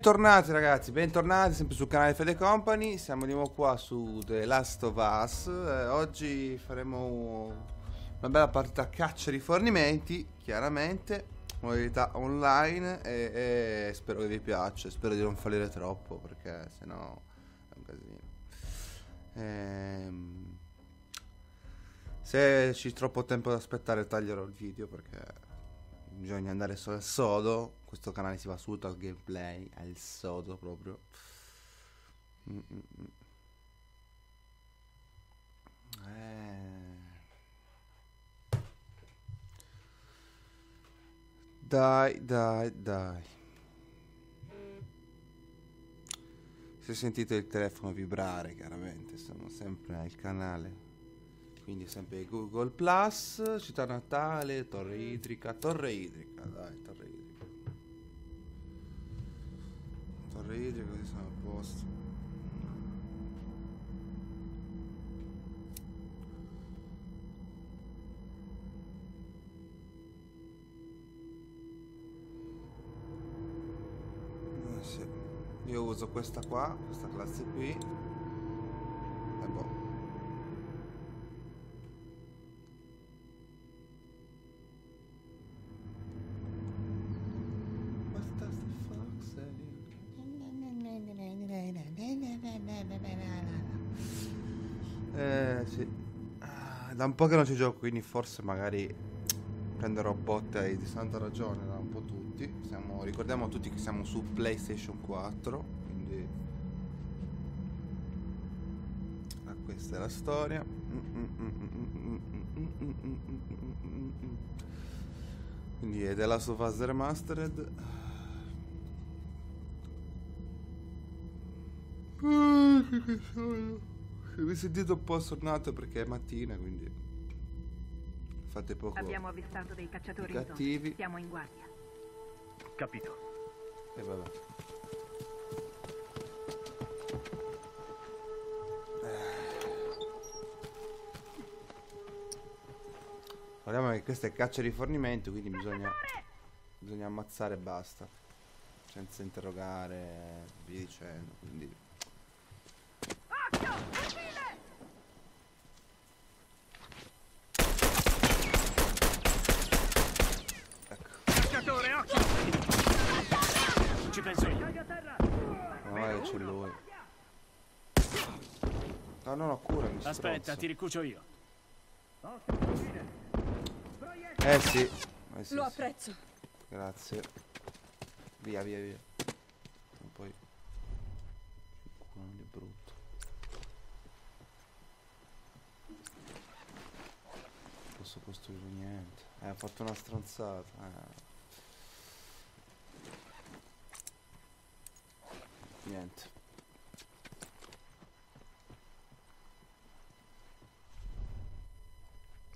Bentornati ragazzi, bentornati sempre sul canale Fede Company, siamo di nuovo qua su The Last of Us. Eh, Oggi faremo una bella partita caccia rifornimenti, chiaramente. Modalità online e, e, spero che vi piaccia, spero di non fallire troppo perché sennò è un casino. Ehm, Se c'è troppo tempo da aspettare taglierò il video perché bisogna andare solo al sodo. Questo canale si va subito al gameplay, al sodo proprio. Mm -mm. mm. Eh. Dai, dai, dai. Se sentite il telefono vibrare, chiaramente, sono sempre al canale quindi sempre Google Plus, città natale, torre idrica, torre idrica, dai, torre idrica. Torre idrica, così sono a posto. Eh sì. Io uso questa qua, questa classe qui. Un po' che non ci gioco, quindi forse magari prenderò botte di santa ragione da un po' tutti. Siamo, ricordiamo tutti che siamo su PlayStation 4, quindi ah, questa è la storia. Quindi è della Sofas Remastered. Ah, che sonno. Vi sentite un po' assonnato perché è mattina, quindi fate poco. Abbiamo avvistato dei cacciatori cattivi. Siamo in guardia. Capito. E vabbè. Guardiamo che questa è caccia di fornimento, quindi bisogna, bisogna ammazzare e basta. Senza interrogare, via dicendo. Quindi Ci penso io. Oh, c'è lui. No, non ho cura, mi Aspetta, ti ricucio io. Eh sì. Eh, sì Lo sì. apprezzo. Grazie. Via, via, via. E poi... Brutto. Non posso costruire niente. Eh, ho fatto una stronzata. Eh. Niente.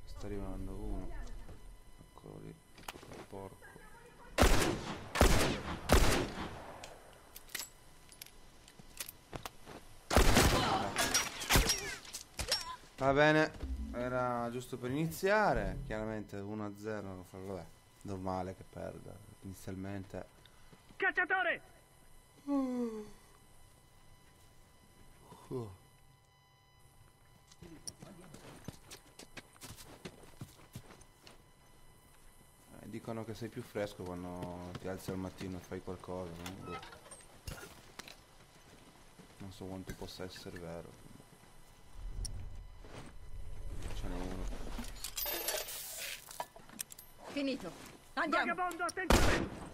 Sta arrivando uno. Eccolo lì. Porco. Va bene, era giusto per iniziare. Chiaramente 1-0, vabbè, normale che perda. Inizialmente. Cacciatore! Uh. Eh, dicono che sei più fresco quando ti alzi al mattino e fai qualcosa. no? Boh. Non so quanto possa essere vero. Ce n'è uno. Finito. Andiamo. Vagabondo, attenzione!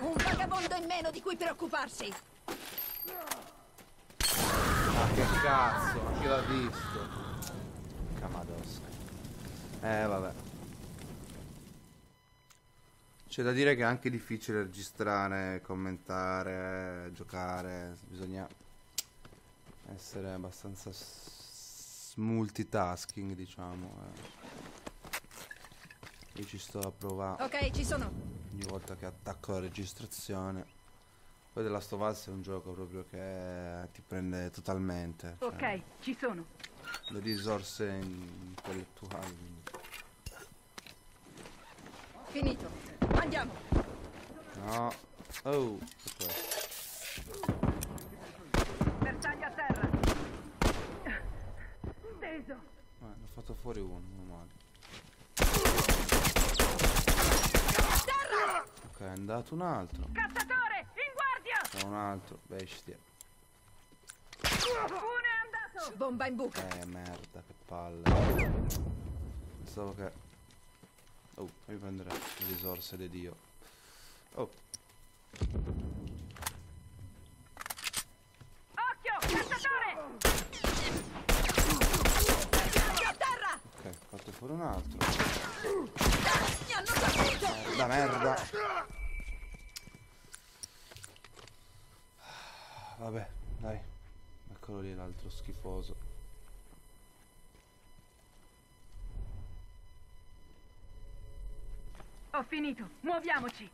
Un vagabondo in meno di cui preoccuparsi. Ah che cazzo, ma chi l'ha visto? Camadosca. Eh vabbè. C'è da dire che è anche difficile registrare, commentare, giocare, bisogna essere abbastanza multitasking, diciamo. eh. Io ci sto a provare Ok, ci sono. ogni volta che attacco la registrazione. Poi The Last of Us è un gioco proprio che ti prende totalmente. cioè, Ok, ci sono. Le risorse intellettuali. quindi- Finito. Andiamo. No. Oh, che questo? Bersaglio a terra. Teso. Eh, ne ho fatto fuori uno, meno male. Terra! Ok, è andato un altro. Cazzatore! C'è un altro, bestia. Uno è andato! Bomba in buca. Eh, merda, che palle. Pensavo che... Oh, fammi prendere le risorse di Dio. Oh, Occhio! Cazzatore! A terra! ok, ho fatto fuori un altro. Mi hanno colpito! Da merda. Vabbè, dai. Eccolo lì l'altro schifoso. Ho finito. Muoviamoci.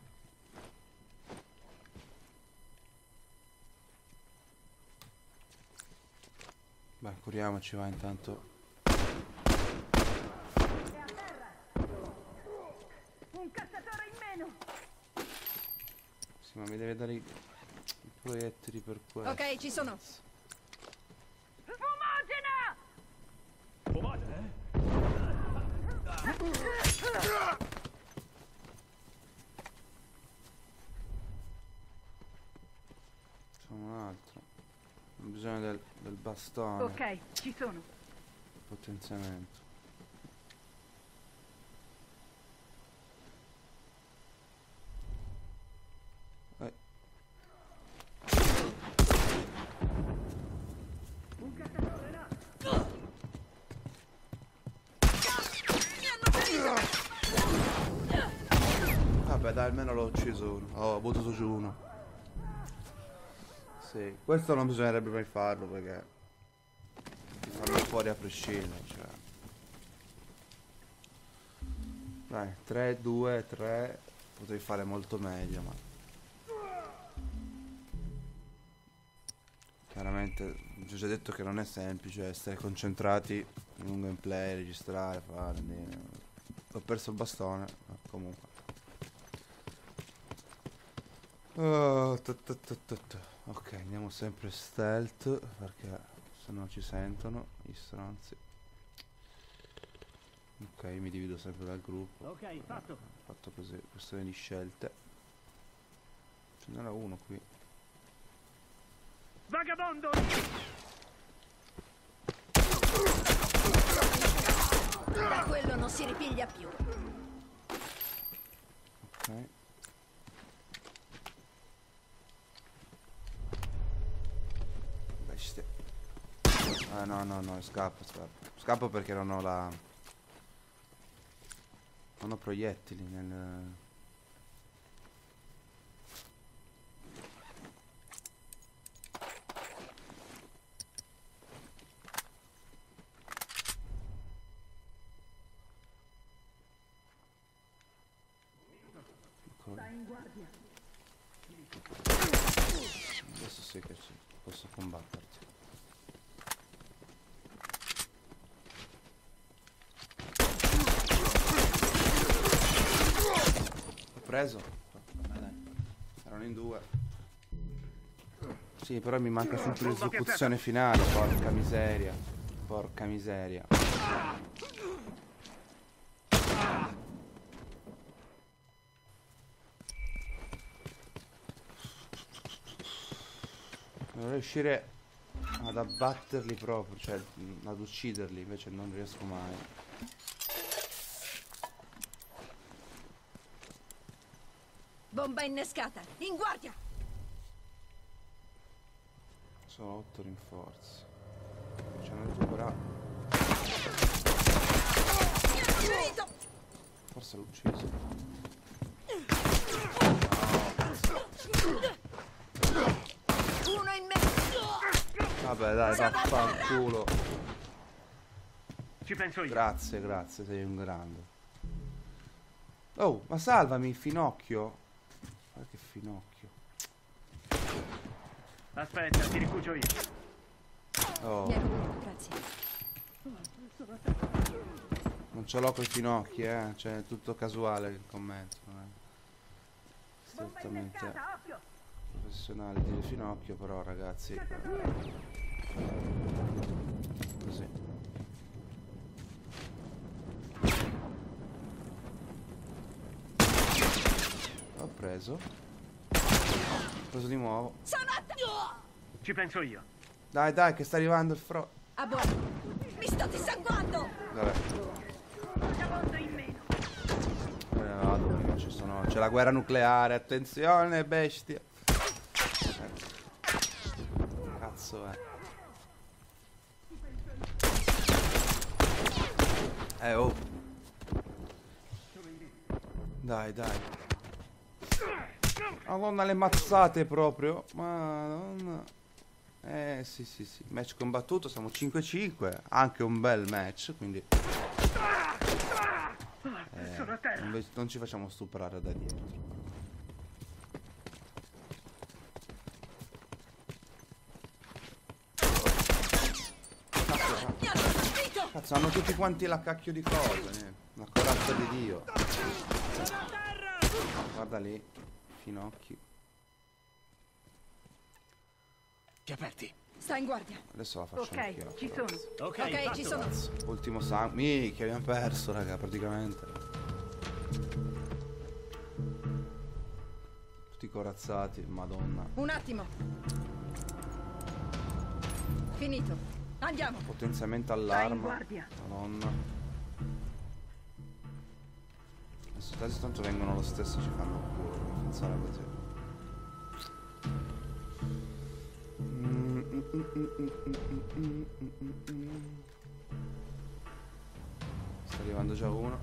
Beh, curiamoci, va intanto. Un cacciatore in meno. Sì, ma mi deve dare i proiettili per questo. Ok, ci sono. Fumogena! Eh? C'è un altro. Ho bisogno del, del bastone. Ok, ci sono. Potenziamento. Vabbè dai, almeno l'ho ucciso uno. Ho buttato giù uno. Sì, questo non bisognerebbe mai farlo perché ti fanno fuori a prescindere. Cioè. Dai, 3, 2, 3. Potrei fare molto meglio, ma. Chiaramente, vi ho già detto che non è semplice essere concentrati in un gameplay, registrare, fare. Ho perso il bastone, ma comunque. Oh. Ok, andiamo sempre stealth perché se no ci sentono i stronzi. Ok, mi divido sempre dal gruppo. Ok, fatto. Ho fatto così, questione di scelte. Ce n'era uno qui. Vagabondo! Da quello non si ripiglia più. Ok. Bestia. Ah no no no, scappo, scappo. Scappo perché non ho la. Non ho proiettili nel. Eccolo lì. Adesso sì che ci posso combatterti. L'ho preso. Erano in due. Sì, però mi manca sempre l'esecuzione finale. Porca miseria. Porca miseria. Non riuscire ad abbatterli proprio, cioè ad ucciderli, invece non riesco mai. Bomba innescata. In guardia. Sono otto rinforzi. N'ho recuperato. Mi hanno ferito. Forse l'ho ucciso. Uno in meno. Vabbè dai, vaffanculo. Ci penso io. Grazie, grazie, sei un grande. Oh, ma salvami, finocchio. Guarda che finocchio. Aspetta, ti rifugio io. Oh, non ce l'ho coi finocchi, eh. Cioè, è tutto casuale il commento. Non è Bomba strettamente professionale di finocchio, però ragazzi. eh, Così. Ho preso. Ho preso di nuovo. Ci penso io. Dai, dai, che sta arrivando il fro. A buono. Mi sto dissanguando! Vabbè. Vado ci sono. C'è la guerra nucleare, attenzione, bestia. Cazzo è. Eh oh. Dai, dai. Madonna le mazzate proprio. Madonna. Eh sì sì sì. Match combattuto, siamo 5-5. Anche un bel match, quindi. Eh, invece non ci facciamo stuprare da dietro. Cazzo, hanno tutti quanti la cacchio di cosa, eh. La corazza di Dio. Guarda lì, finocchi. Ti aperti. Sta in guardia. Adesso la faccio Ok, anch'io. ci però. sono. Ok, Ok, fatto. ci sono. Ultimo sangue. Minchia, abbiamo perso, raga, praticamente. Tutti corazzati, madonna. Un attimo. Finito. Andiamo. Potenziamento allarma. guardia. Madonna. cazzo. Quasi tanto vengono lo stesso ci fanno culo, funziona così. Sta arrivando già uno.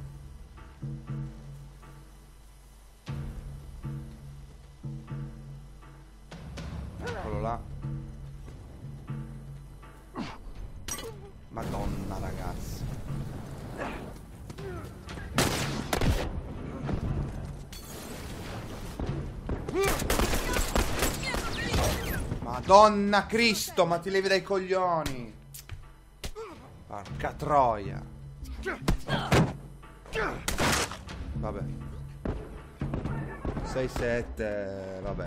Madonna Cristo, ma ti levi dai coglioni. Porca troia. Vabbè. 6-7, vabbè,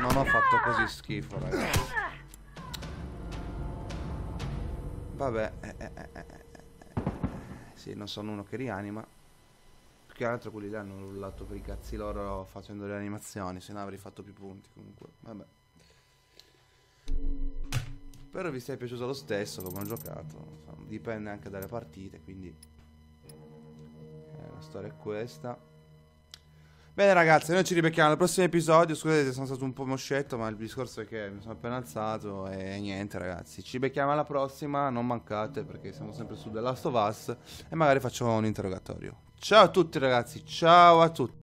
non ho, fatto così schifo, ragazzi. Vabbè, eh, eh, eh, eh, eh, eh. sì, non sono uno che rianima. Più che altro quelli là hanno rullato per i cazzi loro facendo le animazioni, se no avrei fatto più punti comunque. Vabbè. Spero vi sia piaciuto lo stesso come ho giocato. Insomma, dipende anche dalle partite, quindi eh, la storia è questa. Bene ragazzi, noi ci ribecchiamo al prossimo episodio. Scusate, sono stato un po' moscetto, ma il discorso è che mi sono appena alzato e niente ragazzi. Ci becchiamo alla prossima, non mancate perché siamo sempre su The Last of Us e magari facciamo un interrogatorio. Ciao a tutti ragazzi, ciao a tutti.